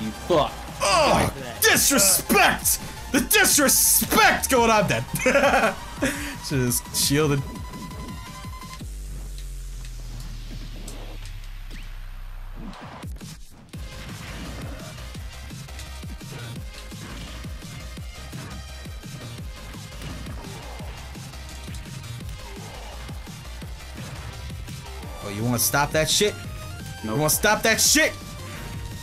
You fuck. Oh, disrespect! The disrespect going on dead. Just shielded. Oh, you want to stop that shit? You Nope. want to stop that shit?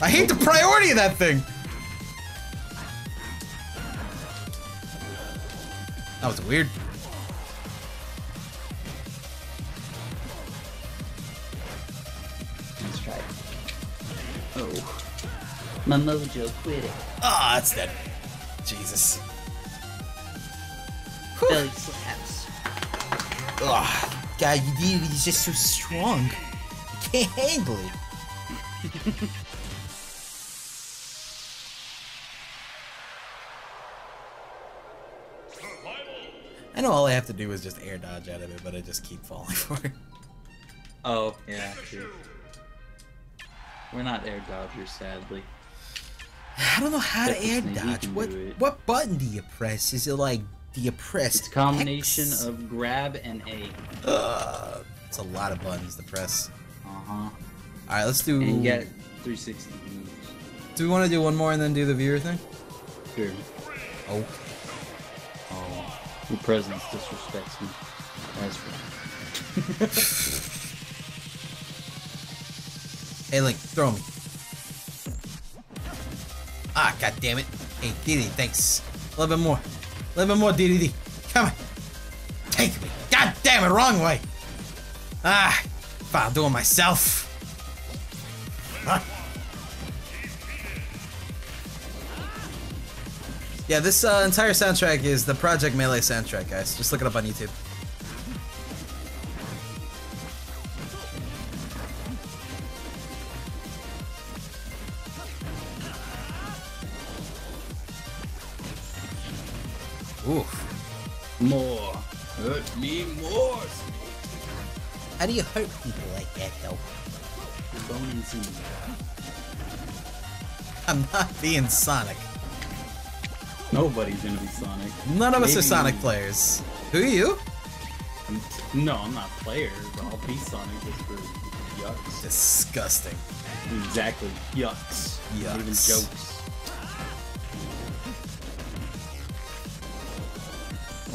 I hate the priority of that thing. That was weird. Let's try it. Oh. My mojo quit it. Ah, that's dead. Jesus. Belly slaps. Ugh. God, you he's just so strong. I can't handle it. know all I have to do is just air dodge out of it, but I just keep falling for it. Oh, yeah, true. We're not air dodgers, sadly. I don't know how to Except for air dodge. What what button do you press? Is it like the press? It's a combination of grab and A. Ugh, it's a lot of buttons to press. Uh-huh. All right, let's do. And get 360 moves. Do we want to do one more and then do the viewer thing? Sure. Oh. Your presence disrespects me. That's right. hey Link, throw me. Ah, god damn it. Hey, DD, thanks. A little bit more. A little bit more, DDD. Come on. Take me. God damn it, wrong way. Ah, fine, I'll do it myself. Yeah, this uh, entire soundtrack is the Project Melee soundtrack, guys. Just look it up on YouTube. Oof. More. Hurt me more. How do you hurt people like that, though? Bone and. I'm not being Sonic. Nobody's gonna be Sonic. None of us are Sonic players. Who are you? I'm- no, I'm not players. I'll be Sonic just for yucks. Disgusting. Exactly. Yucks. Not even Yucks. jokes.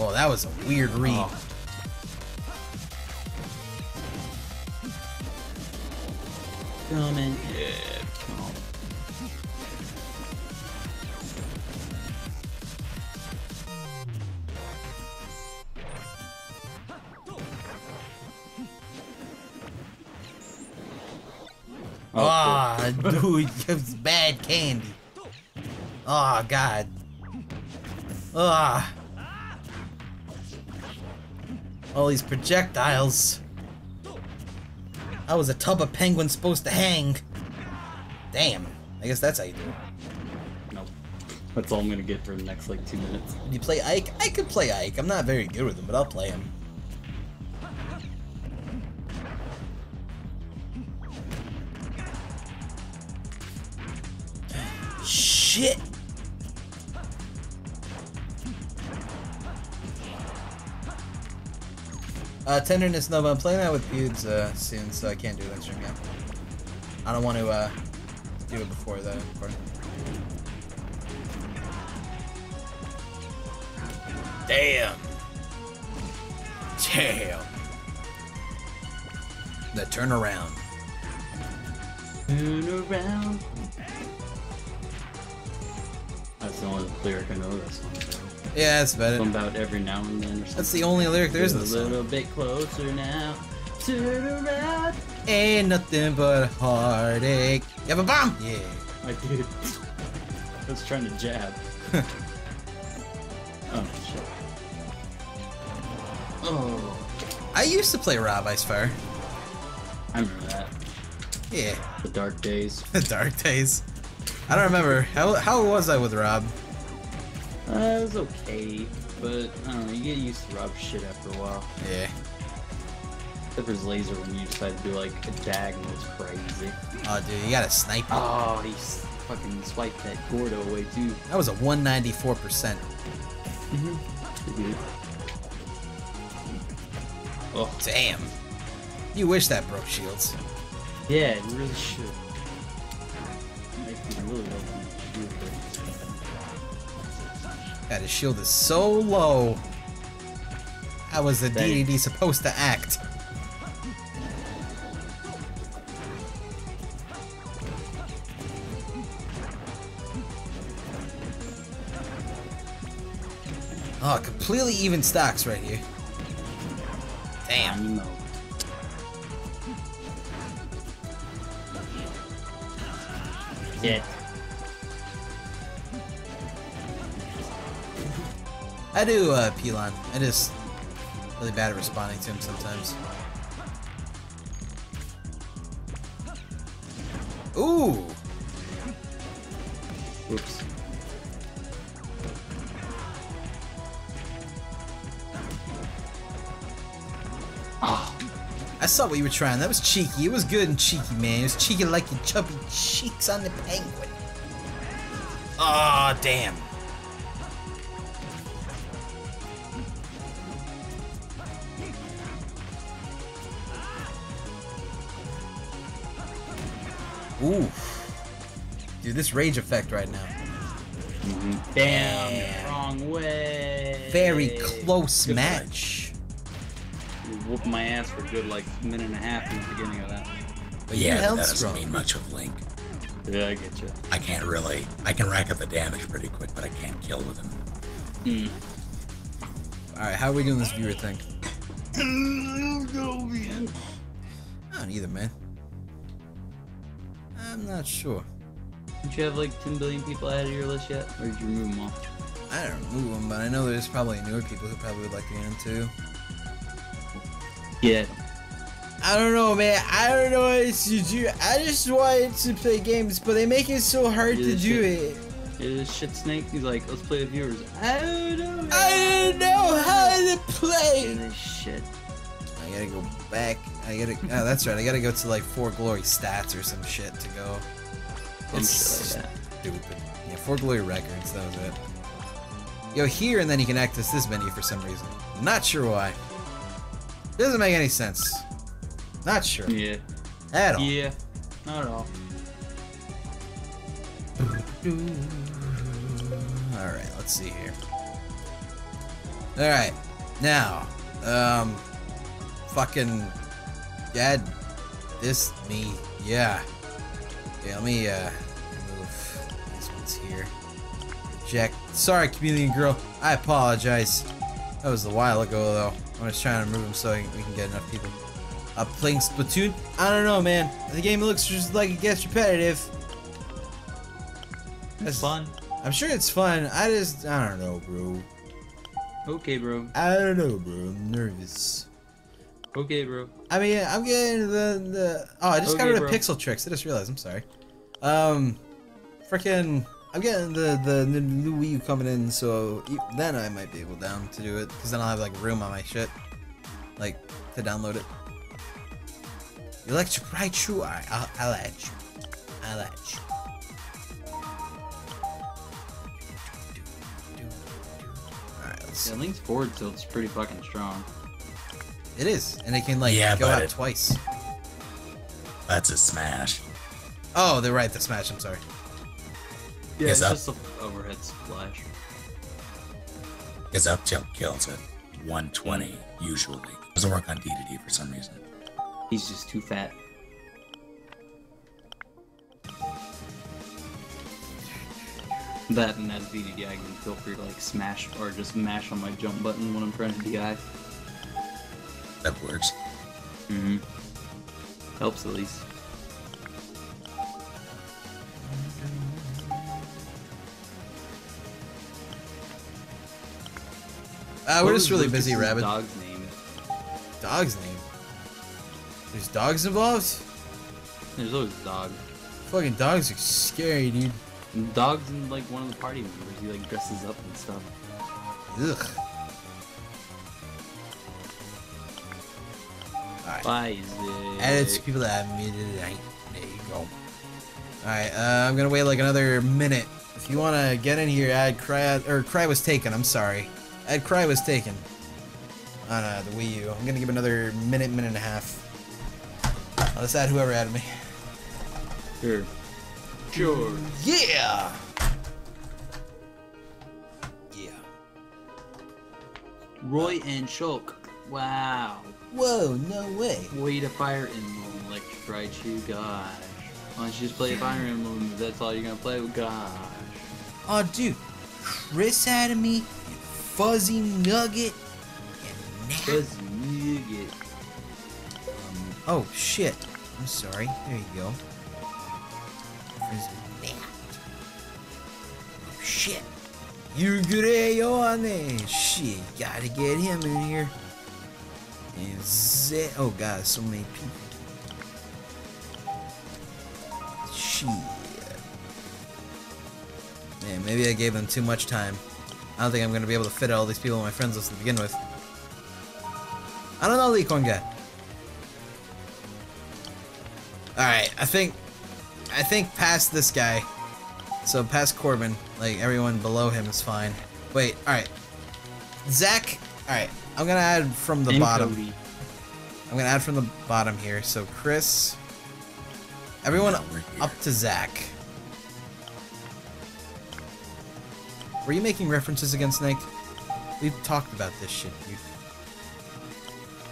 Oh, that was a weird read. Oh. Coming. Yeah. Dude, it's bad candy. Oh, God. Ah. All these projectiles. How was a tub of penguins supposed to hang? Damn. I guess that's how you do it. Nope. That's all I'm gonna get for the next like two minutes. You play Ike? I could play Ike. I'm not very good with him, but I'll play him. Shit! Uh, Tenderness Nova, I'm playing that with Feuds uh, soon, so I can't do that stream yet. I don't want to uh, do it before the recording. Damn. Damn. The turnaround. Turn around. Lyric I know that song. so. Yeah, that's about Something it. about every now and then or something. That's the only lyric there is in a the song. little bit closer now. Turn around. Ain't nothing but heartache. You have a bomb? Yeah. I did. I was trying to jab. oh shit. Oh, I used to play Rob Icefire. I remember that. Yeah. The dark days. The dark days. I don't remember. How, how was I with Rob? Uh, it was okay, but I don't know. You get used to Rob's shit after a while. Yeah. Except for his laser when you decide to do like a dag and it was crazy. Oh, dude, you gotta snipe. him. Oh, he fucking swiped that Gordo away too. That was a 194%. Mm-hmm. Oh, Damn. You wish that broke shields. yeah, it really should. God, his shield is so low. How was the Dang. DDD supposed to act? Oh, completely even stocks right here. Damn. Yeah. I do, uh, Pilon. I just really bad at responding to him sometimes. Ooh! Oops. Oh, I saw what you were trying. That was cheeky. It was good and cheeky, man. It was cheeky like your chubby cheeks on the penguin. Oh, damn. Ooh. Dude, this rage effect right now. damn, Damn. wrong way. Very close Good match. You whooped my ass for a good like minute and a half in the beginning of that. But yeah, you but that doesn't strong. mean much of Link. Yeah, I get you. I can't really. I can rack up the damage pretty quick, but I can't kill with him. Mm. Alright, how are we doing this viewer thing? Go, man. I don't either, man. I'm not sure. Did you have like 10 billion people added to your list yet? Or did you remove them all? I don't remove them, but I know there's probably newer people who probably would like to get in too. Yeah. I don't know, man. I don't know what to do. I just wanted to play games, but they make it so hard Yeah, to do shit. it. It is shit snake. He's like, let's play with viewers. I don't know. I don't know how to play. This shit. I gotta go back. I gotta. Oh, that's right. I gotta go to like For Glory stats or some shit to go. It's shit like that. stupid. Yeah, For Glory records. That was it. Go here, and then you can access this menu for some reason. Not sure why. Doesn't make any sense. Not sure Yeah. at all. Yeah. Not at all. Alright, let's see here. Alright, now, um, fucking, dead. this, me, yeah. Okay, let me, uh, remove these ones here. Jack, sorry, community girl, I apologize. That was a while ago, though. I'm just trying to remove them so we can get enough people. Uh, playing Splatoon? I don't know, man. The game looks just like it gets repetitive. It's fun. I'm sure it's fun. I just, I don't know, bro. Okay, bro. I don't know, bro. I'm nervous. Okay, bro. I mean, I'm getting the the. Oh, I just got Okay, rid of bro. pixel tricks. I just realized. I'm sorry. Um, freaking. I'm getting the the new Wii U coming in, so then I might be able down to do it, because then I'll have like room on my shit, like to download it. You like to right? I'll, I'll add you. I'll add you. Alright, let's. Yeah, Link's forward tilt's pretty fucking strong. It is, and it can like Yeah, go out it- twice. That's a smash. Oh, they're right. The smash. I'm sorry. Yeah, Yes, it's up. just an overhead splash. His up tilt kills at 120 usually. Doesn't work on DDD for some reason. He's just too fat. That and as DDD, I can feel free to like smash or just mash on my jump button when I'm trying to DI. That works. Mm-hmm. Helps at least. Uh, we're What just was really busy, Lucas's Rabbit. Dog's name. Dog's name. There's dogs involved? There's always a dog. Fucking dogs are scary, dude. Dog's in like one of the party members. He like dresses up and stuff. Ugh. Alright. Why is it? Add it to people that have muted it. There you go. Alright, uh, I'm gonna wait like another minute. If you wanna get in here, add Cry, or Cry was taken, I'm sorry. Add Cry was taken. On uh, the Wii U. I'm gonna give another minute, minute and a half. Let's add whoever added me. Sure. Sure. Yeah! Yeah. Roy and Shulk. Wow. Whoa, no way. Wait, a Fire Emblem, Electric Raichu, gosh. Why don't you just play a Fire Emblem if that's all you're gonna play? With gosh. Oh, dude. Chris me, and Fuzzy Nugget, and now. Fuzzy Nugget. Um, Oh, shit. I'm sorry. There you go. Where's that? Oh, shit. You're good AO on there. Shit, gotta get him in here. And Z. Oh, God, so many people. Shit. Man, maybe I gave them too much time. I don't think I'm gonna be able to fit all these people on my friends list to begin with. I don't know, Lee Kwang guy. Alright, I think I think past this guy. So past Corbin, like everyone below him is fine. Wait, alright. Zach, alright, I'm gonna add from the and bottom. Cody. I'm gonna add from the bottom here. So Chris, everyone No, up to Zach. Were you making references again, Snake? We've talked about this shit, dude.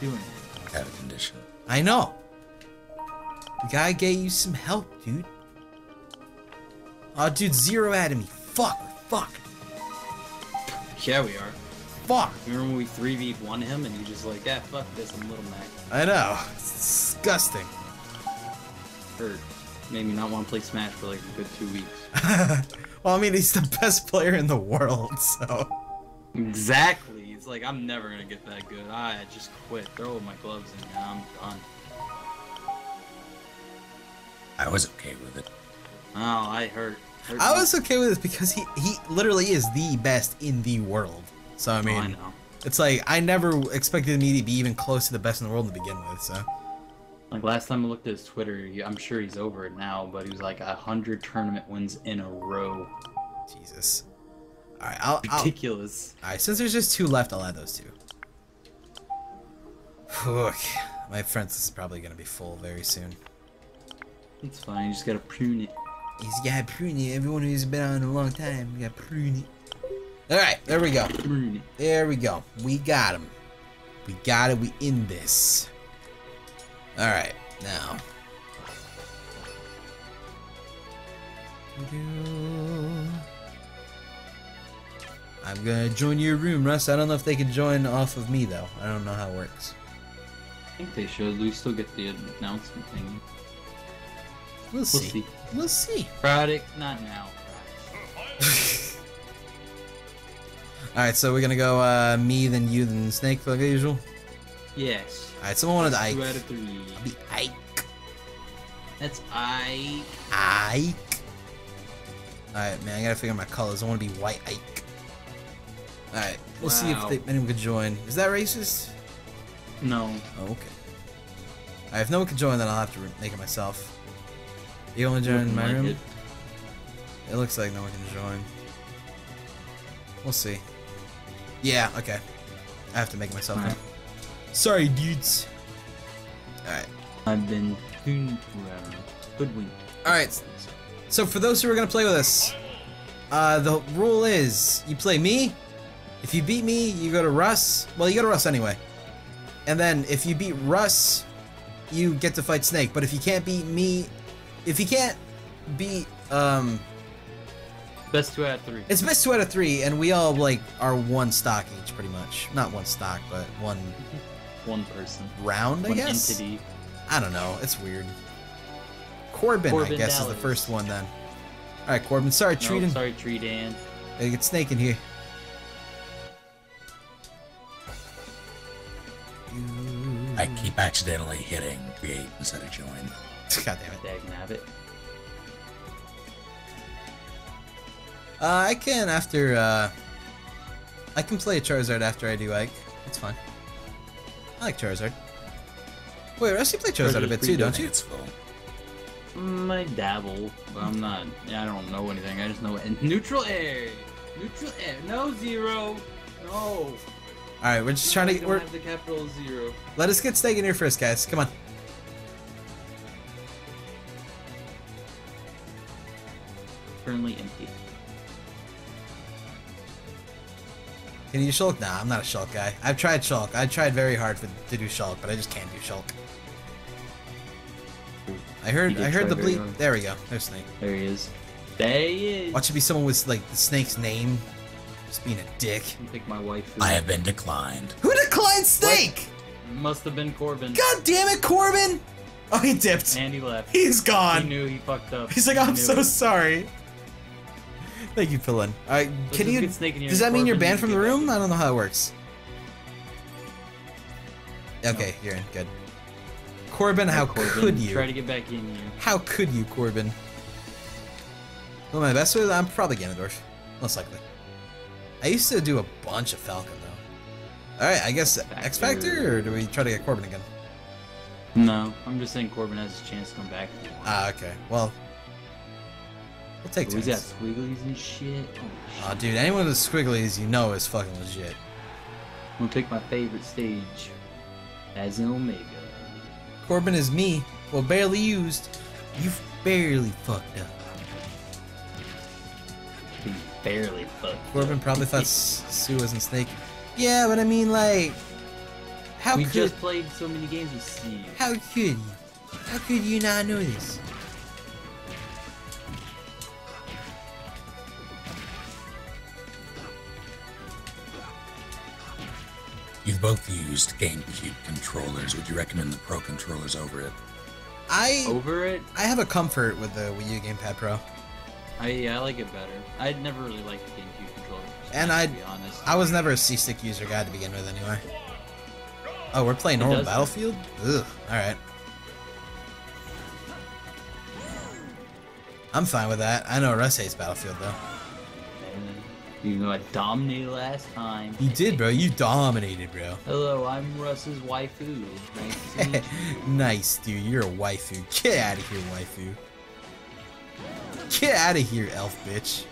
Doing it. Had a condition. I know. We gotta get you some help, dude. Oh, dude, zero added me. Fuck, fuck, Yeah, we are. Fuck. Remember when we 3v1 him and he just like, yeah, fuck this, I'm Little Mac. I know. It's disgusting. Hurt. Made me not want to play Smash for like a good two weeks. well, I mean, he's the best player in the world, so. Exactly. It's like, I'm never gonna get that good. I just quit. Throw my gloves in now, I'm done. I was okay with it. Oh, I hurt. hurt I was okay with this because he, he literally is the best in the world. So, I Oh, mean, I know. it's like, I never expected me to be even close to the best in the world to begin with, so. Like last time I looked at his Twitter, I'm sure he's over it now, but he was like a hundred tournament wins in a row. Jesus. Alright, I'll, I'll, Ridiculous. Alright, since there's just two left, I'll add those two. Look, my friends this is probably gonna be full very soon. It's fine. You just gotta prune it. He's got prune it. Everyone who's been on a long time, you got prune it. Alright, there we go. There we go. We got him. We got it. We in this. Alright, now. I'm gonna join your room, Russ. I don't know if they can join off of me, though. I don't know how it works. I think they should. We still get the announcement thing. We'll We'll see. see. We'll see. Product, not now. Alright, so we're gonna go uh, me, then you, then Snake, like usual. Yes. Alright, someone wanted Ike. Two out of three. Be Ike. That's I. Ike. Alright, man, I gotta figure out my colors. I wanna be white Ike. Alright, we'll see if they, anyone could join. Is that racist? No. Oh, okay. Alright, if no one can join, then I'll have to make it myself. You wanna join my like room? it. It looks like no one can join. We'll see. Yeah, okay. I have to make myself. Alright. Sorry, dudes. Alright. I've been tuned forever. Hoodwinked. Alright, so for those who are gonna play with us, uh, the rule is you play me. If you beat me, you go to Russ. Well, you go to Russ anyway. And then if you beat Russ, you get to fight Snake. But if you can't beat me, if you can't beat, um, Best two out of three. it's best two out of three, and we all like are one stock each, pretty much. Not one stock, but one One person. round, I One guess. entity. I don't know. It's weird. Corbin, Corbin I Corbin guess, is the first one then. All right, Corbin. Sorry, No, treating. sorry, Tree Dan. Gotta get Snake in here. I keep accidentally hitting create instead of join. God damn it. Dag nabbit. Uh, I can after. Uh, I can play a Charizard after I do Ike. It's fine. I like Charizard. Wait, Russ, you play Charizard a bit too, don't you? it's full. Mm, I dabble, but I'm not. Yeah, I don't know anything. I just know and neutral air. Neutral air. No zero. No. All right, we're just trying I to. don't We're, have the capital zero. let us get Snake in here first, guys. Come on. Currently empty. Can you Shulk? Nah, I'm not a Shulk guy. I've tried Shulk. I tried very hard for, to do Shulk, but I just can't do Shulk. I heard. You I heard the bleep. hard. There we go. There's Snake. There he is. There he is. Watch it be someone with like the Snake's name, just being a dick. I think my wife. I have been declined. Who declined Snake? Must have been Corbin. God damn it, Corbin! Oh, he dipped. And he left. He's He gone. knew he fucked up. He's like, He I'm knew so it. sorry. Thank you, Pillin. Alright, Let's can you? get Snake in here Does that mean you're banned from the room? I don't know how it works. Okay, you're in. Good. Corbin, how Corbin, could you? Try to get back in here. How could you, Corbin? Well, my best with I'm probably Ganondorf. Most likely. I used to do a bunch of Falcon, though. Alright, I guess X Factor, or do we try to get Corbin again? No, I'm just saying Corbin has a chance to come back. Ah, okay. Well, we'll take Oh, he's got squigglies and shit. Oh, Aw, shit. dude, anyone with squigglies you know is fucking legit. I'm gonna pick my favorite stage as an Omega. Corbin is me. Well, barely used. You've barely fucked up. He barely fucked. Corbin probably thought Sue wasn't Snake. Yeah, but I mean, like, how we could just played so many games with Steve. how could you? How could you not know this? You've both used GameCube controllers. Would you recommend the Pro controllers over it? I Over it, I have a comfort with the Wii U Gamepad Pro, I I like it better. I'd never really liked the GameCube controller. And to I- be honest. I was never a C-stick user guy to begin with, anyway. Oh, we're playing normal does- Battlefield. Ugh. All right. I'm fine with that. I know Russ hates Battlefield though. You know, I dominated last time. You did, bro. You dominated, bro. Hello, I'm Russ's waifu. Nice to meet you. nice, dude. You're a waifu. Get out of here, waifu. Get out of here, elf bitch.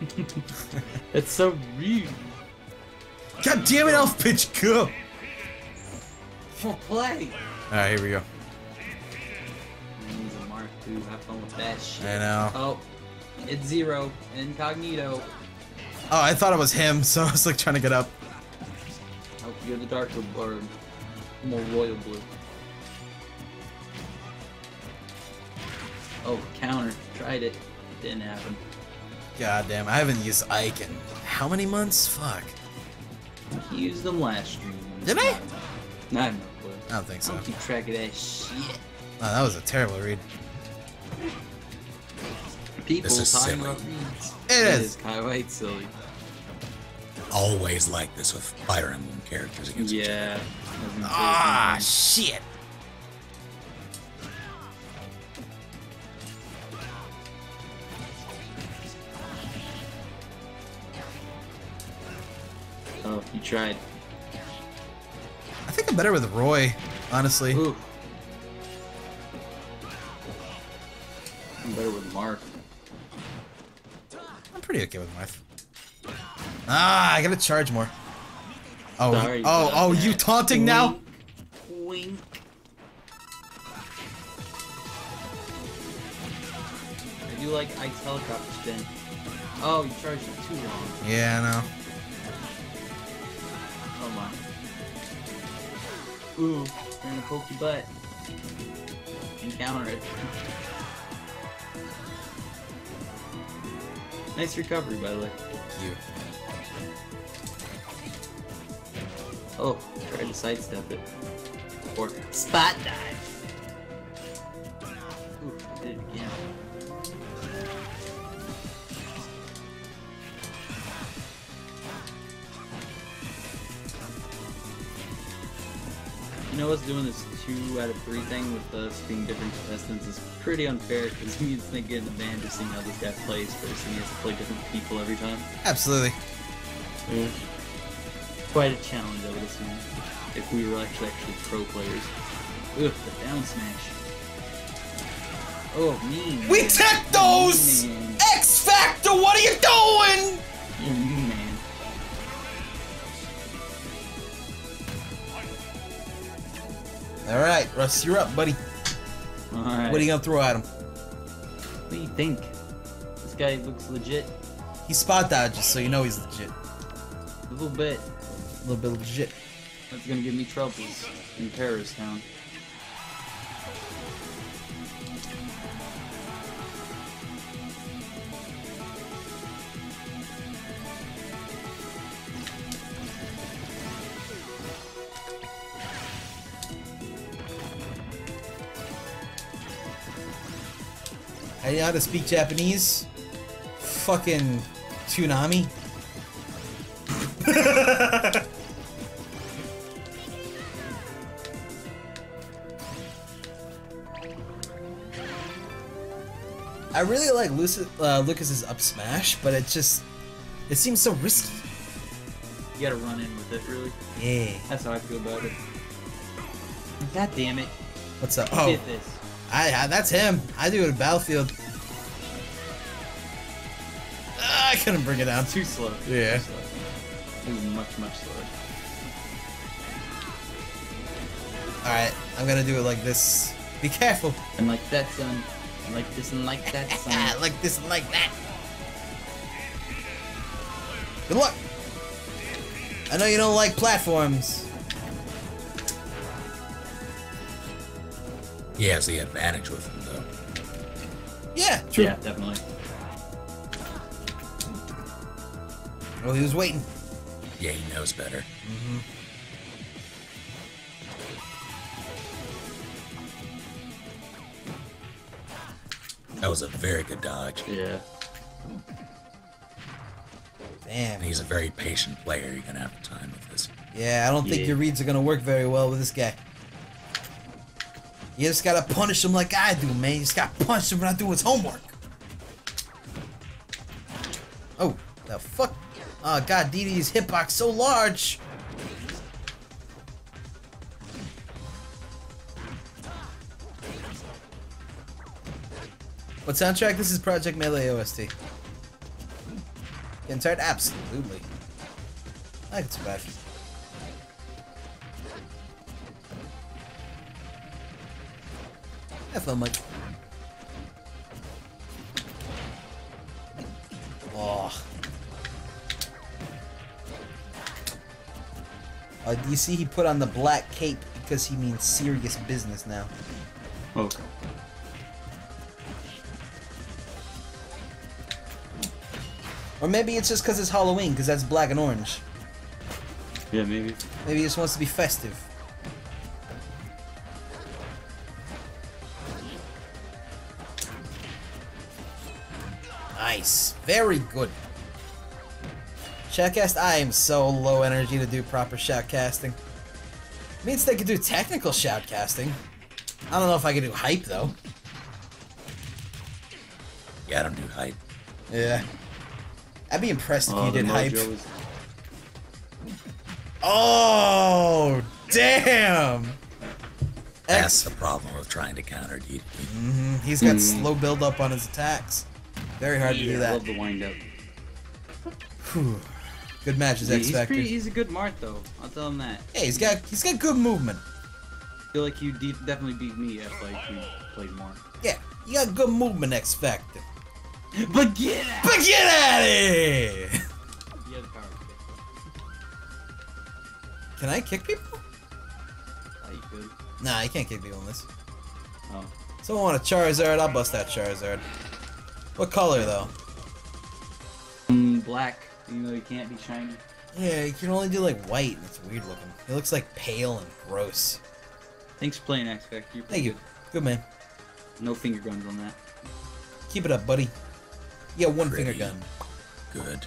It's so rude. God damn it, elf bitch, go! For play. Alright, here we go. He's a Mark II. Have fun with that shit. I know. Oh, it's zero. Incognito. Oh, I thought it was him, so I was like trying to get up. Oh, you're the darker or more royal blue. Oh, counter. Tried it. Didn't happen. God damn, I haven't used Ike in how many months? Fuck. He used them last stream. Did I? I have no clue. I don't think I so. don't keep track of that shit. Oh, that was a terrible read. People This is talking silly. about reads. It is. Kai White silly. Always like this with Fire Emblem characters against. Yeah. I was gonna say Ah, shit. Oh, you tried. I think I'm better with Roy, honestly. Ooh. I'm better with Mark. Pretty okay with Marth. Ah, I gotta charge more. Oh, Sorry oh, oh, you that. taunting now? Wink. Wink. I do like Ike's helicopter spin. Oh, you charged it too long. Yeah, I know. Oh my. Ooh, trying to poke your butt. Encounter it. nice recovery, by the way. You. Oh, tried to sidestep it. Or spot dive. Ooh, I did it again. You know what's doing this two out of three thing with us being different contestants is pretty unfair because me and Snake get an advantage of seeing how this guy plays versus he has to play different people every time. Absolutely. Yeah. Quite a challenge, I would assume, if we were actually actually pro players. Ugh, the down smash. Oh, mean. We tech those! Oh, mean. X Factor, what are you doing? Alright, Russ, you're up, buddy. Alright. What are you gonna throw at him? What do you think? This guy looks legit. He spot dodges, so you know he's legit. A little bit. A little bit legit. That's gonna give me troubles in Paris town. How to speak Japanese. Fucking tsunami. I really like Lucas, uh, Lucas's up smash, but it just it seems so risky. You gotta run in with it, really. Yeah. That's how I feel about it. God damn it. What's up? Oh? I, I that's him. I do it at Battlefield. couldn't bring it down. Too slow. Yeah. Too slow. It was much, much slower. All right, I'm gonna do it like this. Be careful. And like that, son. And like this and like that, son. like this and like that. Good luck. I know you don't like platforms. He has the advantage with him, though. Yeah, true. Yeah, definitely. Well, he was waiting. Yeah, he knows better. That was a very good dodge. Yeah. Damn. And he's a very patient player. You're gonna have time with this. Yeah, I don't think Yeah. your reads are gonna work very well with this guy. You just gotta punish him like I do, man. You just gotta punch him for not doing his homework. Oh god, DD's hitbox so large. What soundtrack? This is Project Melee OST. Getting tired? Absolutely. I it's bad. Have fun, Mike. Uh, you see he put on the black cape because he means serious business now? Okay. Or maybe it's just because it's Halloween, because that's black and orange. Yeah, maybe. Maybe he just wants to be festive. Nice. Very good. Shoutcast, I am so low energy to do proper shoutcasting. Means they could do technical shoutcasting. I don't know if I could do hype though. Yeah, I don't do hype. Yeah. I'd be impressed if Oh, you did hype. is- Oh, damn! That's the problem with trying to counter DDD. hmm He's got Hmm. slow build up on his attacks. Very hard to Yeah, do I that. love the wind up. Whew. Good matches, Yeah, X he's, Factor. pretty, he's a good Marth though. I'll tell him that. Hey, he's got he's got good movement. I feel like you de- definitely beat me if like you played more. Yeah, you got good movement, X Factor. But get out! But get out it! You have the power kick. Can I kick people? Oh, you could. Nah, you can't kick people in this. Oh. Someone want a Charizard? I'll bust that Charizard. What color though? Mm, black, even though you can't be shiny. Yeah, you can only do like white. and It's weird looking. It looks like pale and gross. Thanks for playing X Factor. You're Thank pretty you. Good man. No finger guns on that. Keep it up, buddy. Yeah, got one finger gun. Good.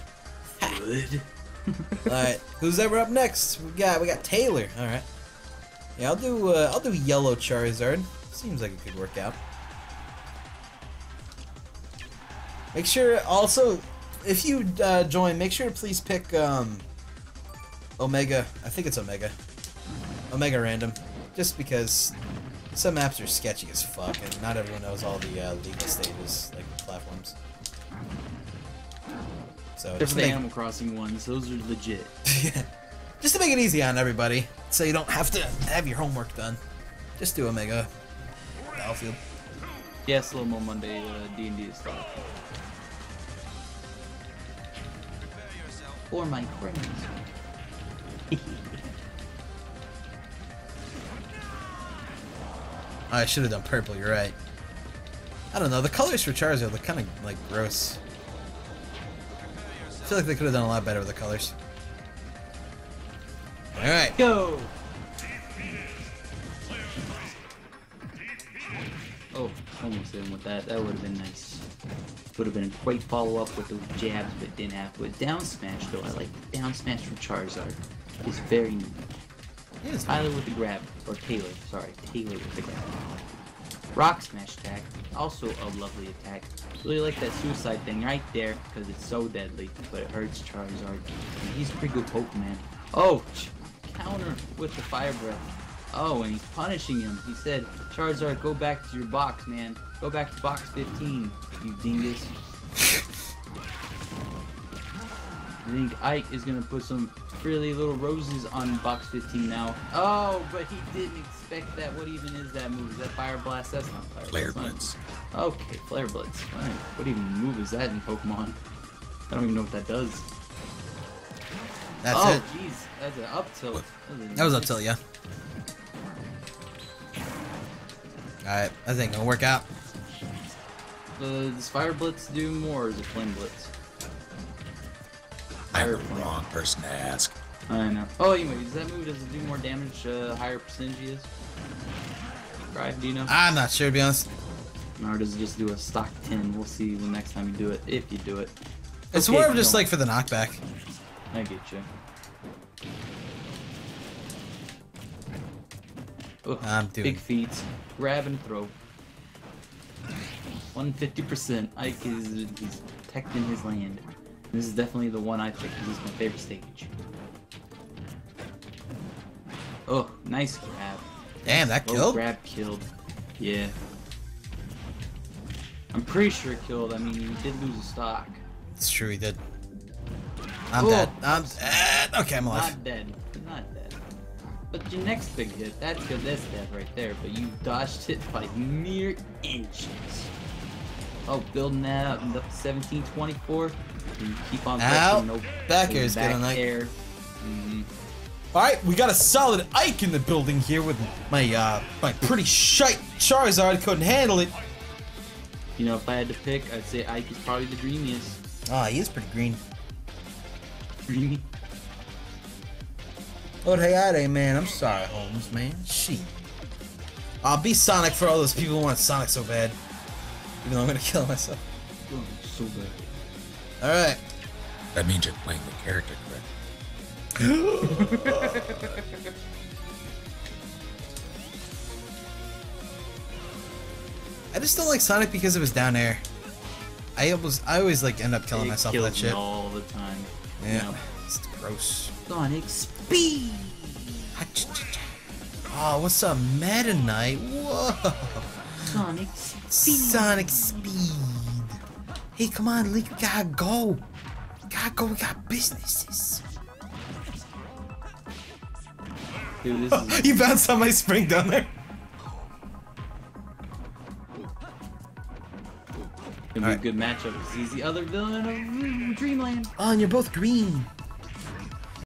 Good. Alright, who's ever up next? We got we got Taylor. Alright. Yeah, I'll do uh, I'll do yellow Charizard. Seems like it could work out. Make sure also if you uh, join, make sure to please pick um Omega. I think it's Omega. Omega random. Just because Some maps are sketchy as fuck, and not everyone knows all the uh, legal stages, like platforms. So Except just for the make, Animal Crossing ones, those are legit. just to make it easy on everybody, so you don't have to have your homework done. Just do Omega Battlefield. Yeah, Slow Mo Monday, uh, D&D For my friends. Oh, I should have done purple. You're right. I don't know. The colors for Charizard look kind of like gross. I feel like they could have done a lot better with the colors. All right. Go! Oh, almost hit him with that. That would have been nice. Would have been a great follow-up with the jabs, but didn't have. With down smash, though, I like down smash from Charizard. It's very neat. Yeah, it's Tyler with the grab, or Taylor, sorry, Taylor with the grab. Rock smash attack, also a lovely attack. Really like that suicide thing right there, because it's so deadly, but it hurts Charizard. And he's a pretty good Pokemon. Oh, counter with the fire breath. Oh, and he's punishing him. He said, Charizard, go back to your box, man. Go back to box 15, you dingus. I think Ike is gonna put some frilly little roses on box 15 now. Oh, but he didn't expect that. What even is that move? Is that Fire Blast? That's not Fire Flare Blast. Blitz. Okay, Flare Blitz. Alright. What even move is that in Pokemon? I don't even know what that does. That's oh, it. jeez. That's an up tilt. a That was up tilt, till Alright, I think it'll work out. Uh, does Fire Blitz do more or is it Flame Blitz? I'm Fire the Flame. wrong person to ask. I know. Oh, anyway, does that move, does it do more damage, uh, higher percentage is? Right, do you know? I'm not sure to be honest. Or does it just do a stock 10? We'll see the next time you do it, if you do it. It's Okay, more of if just you like for the knockback. I get you. Ugh, I'm doing- Big feet. Grab and throw. 150%. Ike is he's protecting his land. This is definitely the one I picked because it's my favorite stage. Oh, nice grab. Damn, that Oh, killed? grab killed. Yeah. I'm pretty sure it killed. I mean, he did lose a stock. It's true, he did. I'm Oh. dead. I'm dead. Okay, I'm alive. Not dead. Not dead. But your next big hit, that's good. That's dead right there. But you dodged it by mere inches. Oh, building that up in the 1724. You keep on pressing. Nope. Back air's good on that. air. Mhm. Alright, we got a solid Ike in the building here with my uh my pretty shite Charizard couldn't handle it. You know, if I had to pick, I'd say Ike is probably the dreamiest. Ah, he is pretty green. Dreamy. Oh hey hey man, I'm sorry, Holmes, man. Shit. I'll be Sonic for all those people who want Sonic so bad. Even though I'm gonna kill myself. Oh, so good. Alright. That means you're playing the character correct. I just don't like Sonic because of his down air. I always I always like end up killing It myself with that shit. all the time. Yeah. You know, It's gross. Sonic Speed. Oh, ah, what's up, Meta Knight? Whoa! Sonic Speed. Sonic Speed. Hey, come on, Link, we gotta go. We gotta go, we got businesses. Dude, this is you bounced on my spring down there. gonna be Alright. a good matchup. 'cause He's the other villain of hmm, Dreamland. Oh, and you're both green.